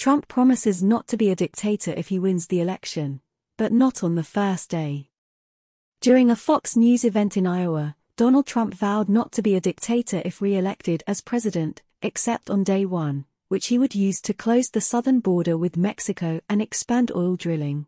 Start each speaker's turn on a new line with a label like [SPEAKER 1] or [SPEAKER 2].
[SPEAKER 1] Trump promises not to be a dictator if he wins the election, but not on the first day. During a Fox News event in Iowa, Donald Trump vowed not to be a dictator if re elected as president, except on day one, which he would use to close the southern border with Mexico and expand oil drilling.